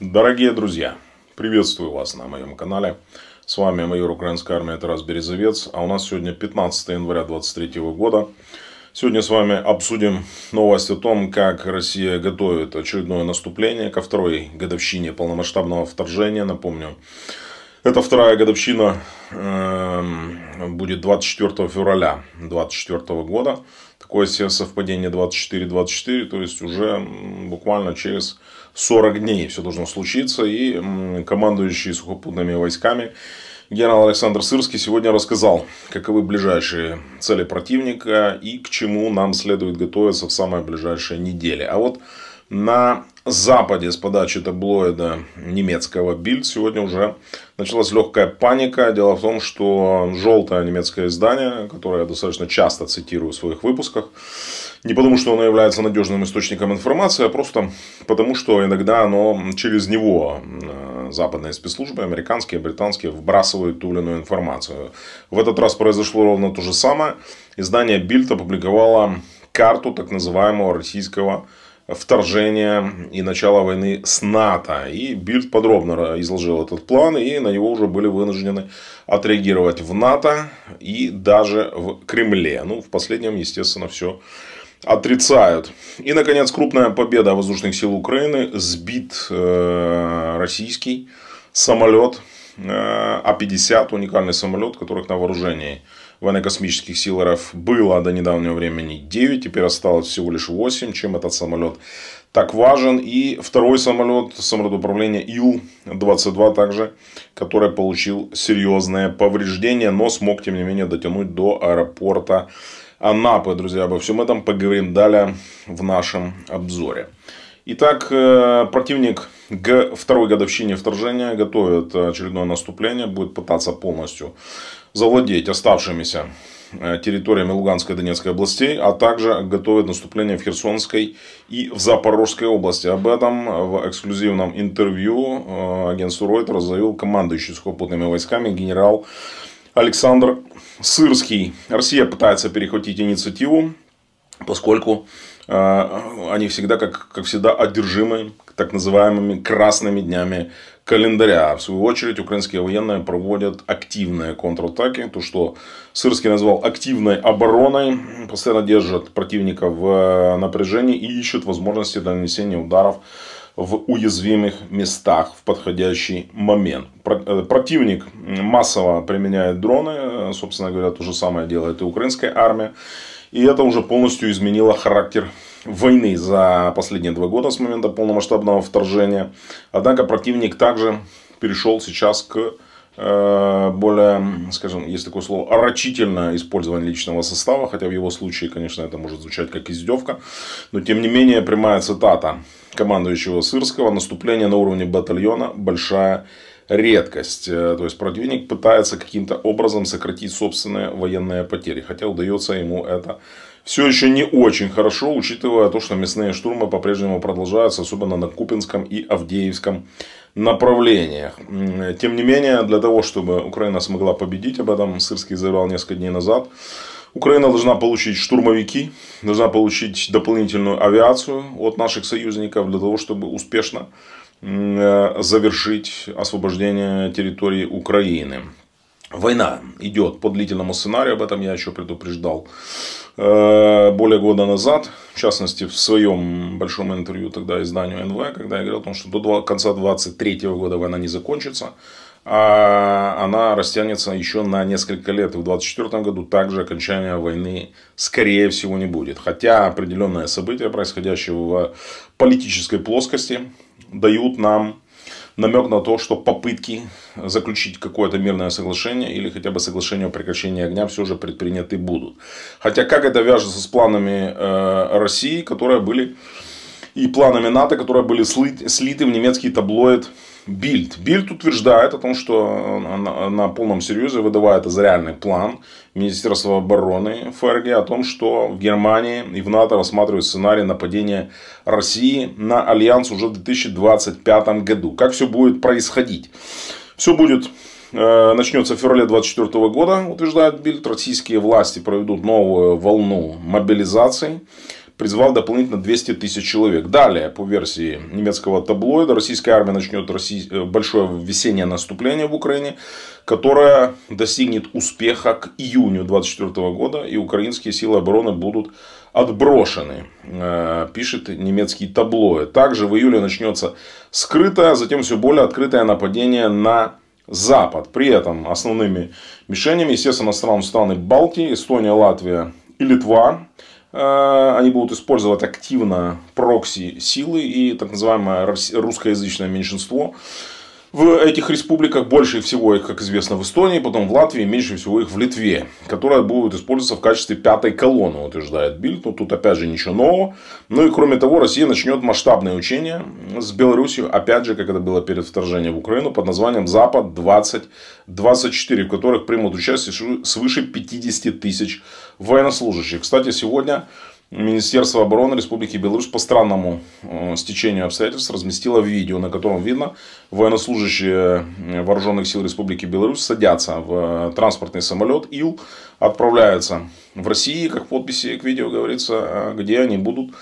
Дорогие друзья, приветствую вас на моем канале. С вами майор Украинской армии Тарас Березовец. А у нас сегодня 15 января 2023 года. Сегодня с вами обсудим новость о том, как Россия готовит очередное наступление ко второй годовщине полномасштабного вторжения. Напомню, это вторая годовщина э, будет 24 февраля 2024 года. Такое себе совпадение 24-24, то есть уже буквально через 40 дней все должно случиться. И командующий сухопутными войсками генерал Александр Сырский сегодня рассказал, каковы ближайшие цели противника и к чему нам следует готовиться в самые ближайшие недели. А вот на Западе с подачи таблоида немецкого Bild сегодня уже началась легкая паника. Дело в том, что желтое немецкое издание, которое я достаточно часто цитирую в своих выпусках, не потому, что оно является надежным источником информации, а просто потому, что иногда оно через него э, западные спецслужбы, американские, британские, вбрасывают ту или иную информацию. В этот раз произошло ровно то же самое. Издание Bild опубликовало карту так называемого российского вторжения и начала войны с НАТО. И Бильд подробно изложил этот план, и на него уже были вынуждены отреагировать в НАТО и даже в Кремле. Ну, в последнем, естественно, все отрицают. И, наконец, крупная победа воздушных сил Украины. Сбит э, российский самолет э, А-50, уникальный самолет, которых на вооружении военно-космических сил РФ было до недавнего времени 9, теперь осталось всего лишь 8, чем этот самолет так важен. И второй самолет, самолет управления Ил-22 также, который получил серьезное повреждение, но смог, тем не менее, дотянуть до аэропорта Анапы. Друзья, обо всем этом поговорим далее в нашем обзоре. Итак, э, противник к второй годовщине вторжения готовит очередное наступление, будет пытаться полностью завладеть оставшимися э, территориями Луганской и Донецкой областей, а также готовит наступление в Херсонской и в Запорожской области. Об этом в эксклюзивном интервью э, агентству Reuters заявил командующий сухопутными войсками генерал Александр Сырский. Россия пытается перехватить инициативу, поскольку они всегда, как, как всегда, одержимы так называемыми красными днями календаря. В свою очередь, украинские военные проводят активные контратаки. То, что Сырский назвал активной обороной, постоянно держат противника в э, напряжении и ищут возможности для нанесения ударов в уязвимых местах в подходящий момент. Э, противник массово применяет дроны, собственно говоря, то же самое делает и украинская армия. И это уже полностью изменило характер войны за последние два года с момента полномасштабного вторжения. Однако противник также перешел сейчас к э, более, скажем, есть такое слово, орочительное использование личного состава, хотя в его случае, конечно, это может звучать как издевка, но тем не менее прямая цитата командующего Сырского, наступление на уровне батальона – большая редкость. Э, то есть противник пытается каким-то образом сократить собственные военные потери, хотя удается ему это все еще не очень хорошо, учитывая то, что мясные штурмы по-прежнему продолжаются, особенно на Купинском и Авдеевском направлениях. Тем не менее, для того, чтобы Украина смогла победить, об этом Сырский заявлял несколько дней назад, Украина должна получить штурмовики, должна получить дополнительную авиацию от наших союзников для того, чтобы успешно завершить освобождение территории Украины. Война идет по длительному сценарию, об этом я еще предупреждал э, более года назад, в частности в своем большом интервью тогда изданию НВ, когда я говорил о том, что до конца 2023 года война не закончится, а она растянется еще на несколько лет. И в 2024 году также окончания войны скорее всего не будет. Хотя определенные события, происходящие в политической плоскости, дают нам намек на то, что попытки заключить какое-то мирное соглашение или хотя бы соглашение о прекращении огня все же предприняты будут. Хотя как это вяжется с планами э, России, которые были и планами НАТО, которые были слиты в немецкий таблоид Бильд. Бильд утверждает о том, что на, полном серьезе выдавая это за реальный план Министерства обороны ФРГ о том, что в Германии и в НАТО рассматривают сценарий нападения России на Альянс уже в 2025 году. Как все будет происходить? Все будет э, начнется в феврале 2024 года, утверждает Бильд. Российские власти проведут новую волну мобилизации призвав дополнительно 200 тысяч человек. Далее, по версии немецкого таблоида, российская армия начнет э, большое весеннее наступление в Украине, которое достигнет успеха к июню 2024 года, и украинские силы обороны будут отброшены, э, пишет немецкий таблоид. Также в июле начнется скрытое, а затем все более открытое нападение на Запад. При этом основными мишенями, естественно, страны, страны Балтии, Эстония, Латвия и Литва. Э, они будут использовать активно прокси силы и так называемое русскоязычное меньшинство в этих республиках больше всего их, как известно, в Эстонии, потом в Латвии, меньше всего их в Литве, которая будет использоваться в качестве пятой колонны, утверждает Бильд. Но тут опять же ничего нового. Ну и кроме того, Россия начнет масштабные учения с Беларусью, опять же, как это было перед вторжением в Украину, под названием Запад 2024, в которых примут участие свыше 50 тысяч военнослужащих. Кстати, сегодня Министерство обороны Республики Беларусь по странному э, стечению обстоятельств разместило видео, на котором видно военнослужащие э, вооруженных сил Республики Беларусь садятся в э, транспортный самолет Ил, отправляются в Россию, как в подписи к видео говорится, где они будут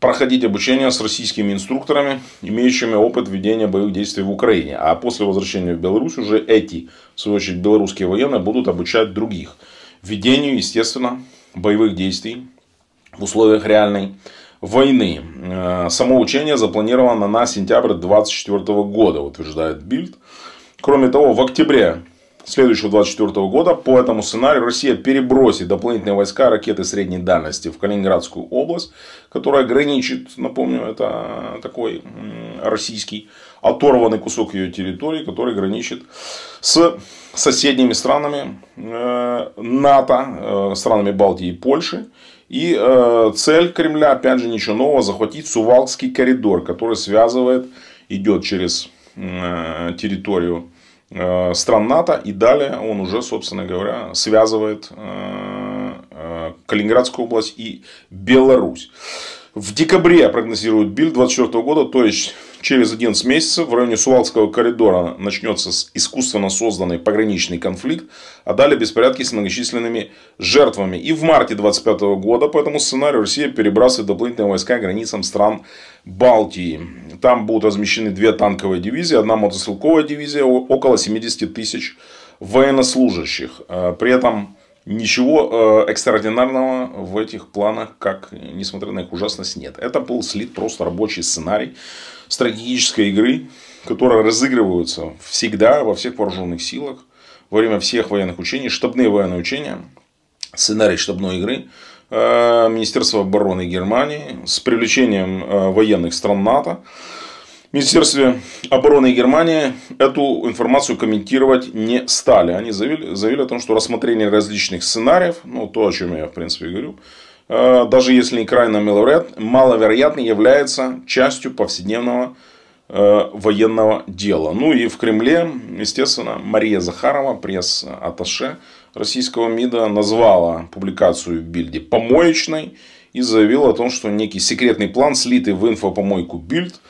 проходить обучение с российскими инструкторами, имеющими опыт ведения боевых действий в Украине. А после возвращения в Беларусь уже эти, в свою очередь, белорусские военные будут обучать других ведению, естественно, боевых действий в условиях реальной войны. Э, само учение запланировано на сентябрь 2024 года, утверждает Бильд. Кроме того, в октябре следующего 2024 года по этому сценарию Россия перебросит дополнительные войска ракеты средней дальности в Калининградскую область, которая граничит, напомню, это такой российский оторванный кусок ее территории, который граничит с соседними странами э, НАТО, э, странами Балтии и Польши. И э, цель Кремля, опять же, ничего нового, захватить Сувалкский коридор, который связывает, идет через э, территорию э, стран НАТО. И далее он уже, собственно говоря, связывает э, э, Калининградскую область и Беларусь. В декабре прогнозирует Бильд 2024 года, то есть через 11 месяцев в районе Сувалского коридора начнется искусственно созданный пограничный конфликт, а далее беспорядки с многочисленными жертвами. И в марте 2025 года по этому сценарию Россия перебрасывает дополнительные войска к границам стран Балтии. Там будут размещены две танковые дивизии, одна мотострелковая дивизия, около 70 тысяч военнослужащих. А при этом Ничего э, экстраординарного в этих планах, как, несмотря на их ужасность, нет. Это был слит просто рабочий сценарий стратегической игры, которая разыгрываются всегда во всех вооруженных силах, во время всех военных учений, штабные военные учения, сценарий штабной игры э, Министерства обороны Германии с привлечением э, военных стран НАТО. Министерстве обороны Германии эту информацию комментировать не стали. Они заявили, заявили о том, что рассмотрение различных сценариев, ну то, о чем я в принципе говорю, даже если не крайне маловероятно, является частью повседневного э, военного дела. Ну и в Кремле, естественно, Мария Захарова, пресс-атташе российского МИДа, назвала публикацию в Бильде помоечной и заявила о том, что некий секретный план, слитый в инфопомойку Бильд,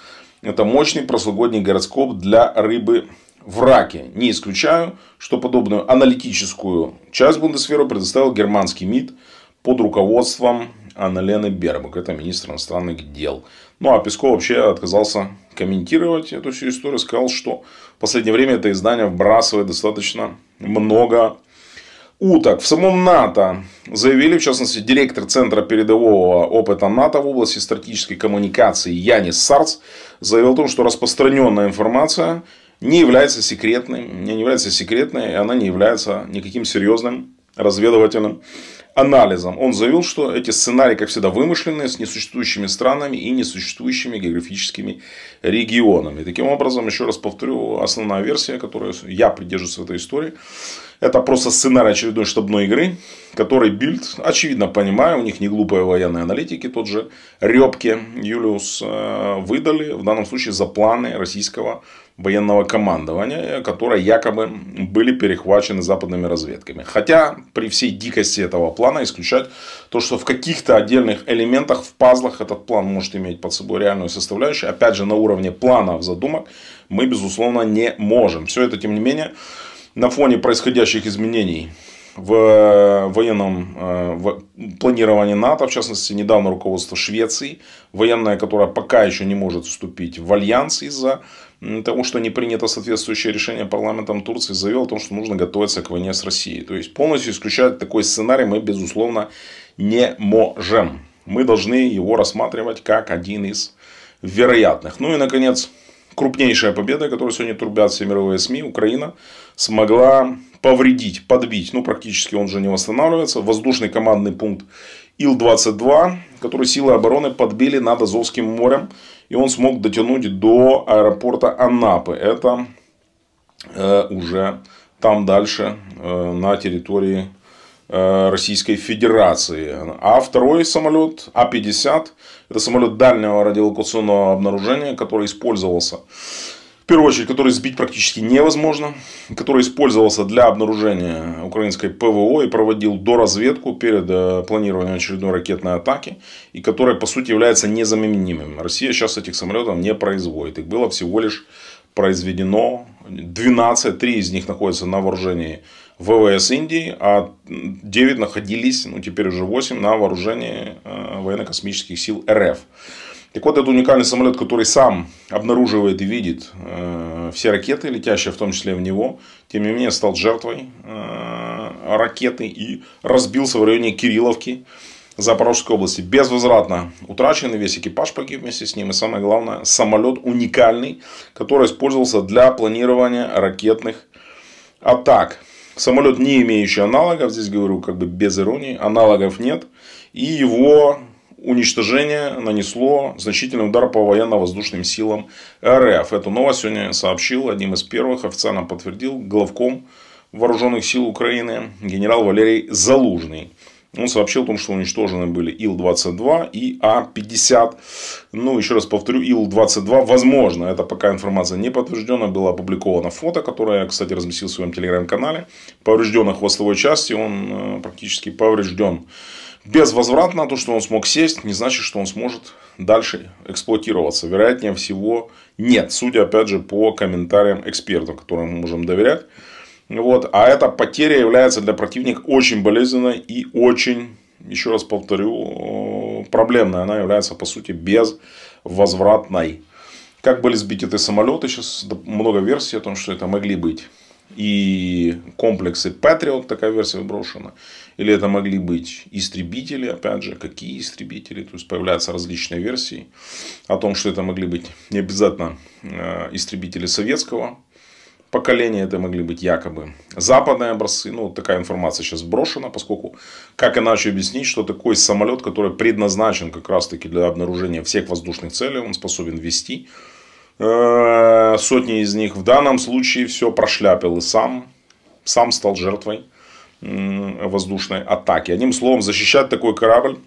это мощный прошлогодний гороскоп для рыбы в раке. Не исключаю, что подобную аналитическую часть Бундесферу предоставил германский МИД под руководством Анналены Бербак. Это министр иностранных дел. Ну а Песков вообще отказался комментировать эту всю историю. Сказал, что в последнее время это издание вбрасывает достаточно много уток. В самом НАТО заявили, в частности, директор Центра передового опыта НАТО в области стратегической коммуникации Янис Сарц заявил о том, что распространенная информация не является секретной, не является секретной, и она не является никаким серьезным разведывательным анализом. Он заявил, что эти сценарии, как всегда, вымышленные, с несуществующими странами и несуществующими географическими регионами. Таким образом, еще раз повторю, основная версия, которую я придерживаюсь в этой истории, это просто сценарий очередной штабной игры, который Бильд, очевидно понимая, у них не глупые военные аналитики, тот же Репке Юлиус э, выдали в данном случае за планы российского военного командования, которые якобы были перехвачены западными разведками. Хотя при всей дикости этого плана исключать то, что в каких-то отдельных элементах, в пазлах этот план может иметь под собой реальную составляющую, опять же на уровне планов задумок, мы безусловно не можем. Все это, тем не менее, на фоне происходящих изменений в военном в планировании НАТО, в частности, недавно руководство Швеции, военное, которое пока еще не может вступить в альянс из-за того, что не принято соответствующее решение парламентом Турции, заявил о том, что нужно готовиться к войне с Россией. То есть полностью исключать такой сценарий мы, безусловно, не можем. Мы должны его рассматривать как один из вероятных. Ну и, наконец, крупнейшая победа, которую сегодня трубят все мировые СМИ, Украина смогла повредить, подбить, ну практически он же не восстанавливается, воздушный командный пункт Ил-22, который силы обороны подбили над Азовским морем. И он смог дотянуть до аэропорта Анапы. Это э, уже там дальше, э, на территории Российской Федерации. А второй самолет А-50, это самолет дальнего радиолокационного обнаружения, который использовался в первую очередь, который сбить практически невозможно, который использовался для обнаружения украинской ПВО и проводил доразведку перед э, планированием очередной ракетной атаки, и который, по сути, является незаменимым. Россия сейчас этих самолетов не производит. Их было всего лишь произведено 12, 3 из них находятся на вооружении ВВС Индии, а 9 находились, ну теперь уже 8, на вооружении э, военно-космических сил РФ. Так вот, это уникальный самолет, который сам обнаруживает и видит э, все ракеты, летящие в том числе в него, тем не менее стал жертвой э, ракеты и разбился в районе Кирилловки Запорожской области. Безвозвратно утрачен, весь экипаж погиб вместе с ним. И самое главное, самолет уникальный, который использовался для планирования ракетных атак. Самолет, не имеющий аналогов, здесь говорю как бы без иронии, аналогов нет. И его уничтожение нанесло значительный удар по военно-воздушным силам РФ. Эту новость сегодня сообщил одним из первых, официально подтвердил главком вооруженных сил Украины генерал Валерий Залужный. Он сообщил о том, что уничтожены были Ил-22 и А-50. Ну, еще раз повторю, Ил-22, возможно, это пока информация не подтверждена, было опубликовано фото, которое я, кстати, разместил в своем телеграм-канале. Повреждено хвостовой части, он э, практически поврежден безвозвратно то, что он смог сесть, не значит, что он сможет дальше эксплуатироваться. Вероятнее всего нет, судя опять же по комментариям экспертов, которым мы можем доверять. Вот. А эта потеря является для противника очень болезненной и очень, еще раз повторю, проблемной. Она является по сути безвозвратной. Как были сбиты эти самолеты, сейчас много версий о том, что это могли быть и комплексы Patriot, такая версия выброшена. Или это могли быть истребители, опять же, какие истребители. То есть появляются различные версии о том, что это могли быть не обязательно э, истребители советского поколения, это могли быть якобы западные образцы. Ну, такая информация сейчас брошена, поскольку как иначе объяснить, что такой самолет, который предназначен как раз таки для обнаружения всех воздушных целей, он способен вести Э, сотни из них в данном случае все прошляпил и сам, сам стал жертвой воздушной атаки. Одним словом, защищать такой корабль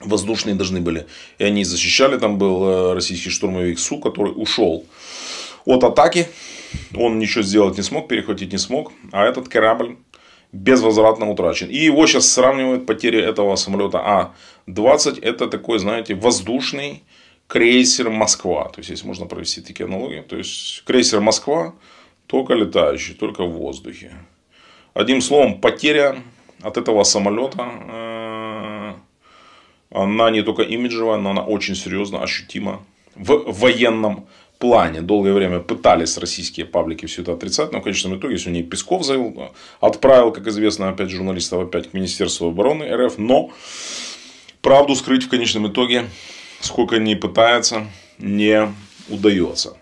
воздушные должны были. И они защищали. Там был э, российский штурмовик Су, который ушел от атаки. Он ничего сделать не смог, перехватить не смог. А этот корабль безвозвратно утрачен. И его сейчас сравнивают потери этого самолета А-20. Это такой, знаете, воздушный крейсер Москва. То есть, если можно провести такие аналогии. То есть, крейсер Москва только летающий, только в воздухе. Одним словом, потеря от этого самолета, э, она не только имиджевая, но она очень серьезно ощутима в военном плане. Долгое время пытались российские паблики все это отрицать, но в конечном итоге сегодня Песков заявил, отправил, как известно, опять журналистов опять к Министерству обороны РФ, но правду скрыть в конечном итоге сколько ни пытается, не удается.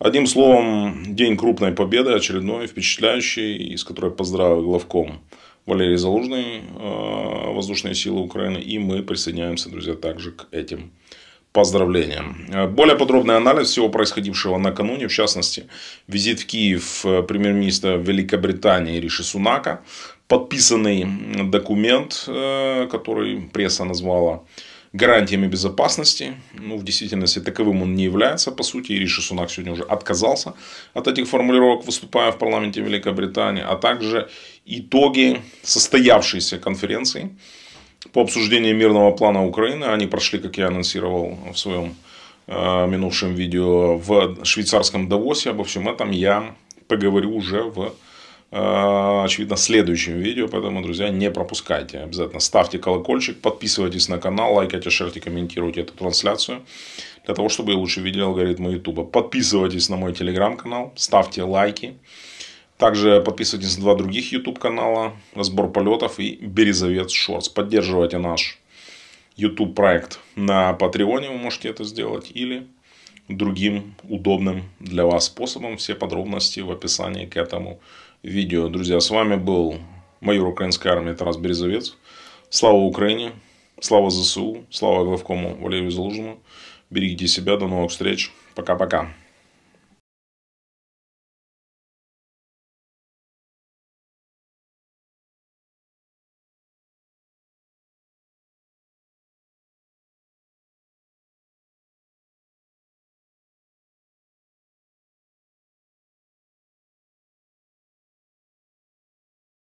Одним словом, день крупной победы, очередной, впечатляющий, из которой поздравил главком Валерий Залужный, э, воздушные силы Украины. И мы присоединяемся, друзья, также к этим поздравлениям. Более подробный анализ всего происходившего накануне, в частности, визит в Киев э, премьер-министра Великобритании Риши Сунака, подписанный документ, э, который пресса назвала гарантиями безопасности. Ну, в действительности таковым он не является, по сути. И Риши Сунак сегодня уже отказался от этих формулировок, выступая в парламенте Великобритании. А также итоги состоявшейся конференции по обсуждению мирного плана Украины. Они прошли, как я анонсировал в своем э, минувшем видео, в швейцарском Давосе. Обо всем этом я поговорю уже в э, очевидно, следующем видео. Поэтому, друзья, не пропускайте. Обязательно ставьте колокольчик, подписывайтесь на канал, лайкайте, шерьте, комментируйте эту трансляцию. Для того, чтобы лучше видели алгоритмы YouTube. Подписывайтесь на мой телеграм-канал, ставьте лайки. Также подписывайтесь на два других YouTube канала. Разбор полетов и Березовец Шортс. Поддерживайте наш YouTube проект на Патреоне. Вы можете это сделать. Или другим удобным для вас способом. Все подробности в описании к этому видео. Друзья, с вами был майор украинской армии Тарас Березовец. Слава Украине, слава ЗСУ, слава главкому Валерию Залужному. Берегите себя, до новых встреч. Пока-пока.